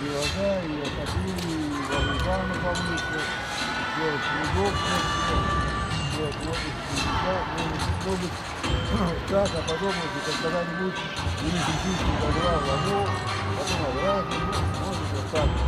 и вода, и отопление, и вагон помыться, делать неудобно все, вот, вот, может быть, так, а потом, если когда-нибудь или чуть-чуть, когда вагон, потом обратно, ну, может, вот так.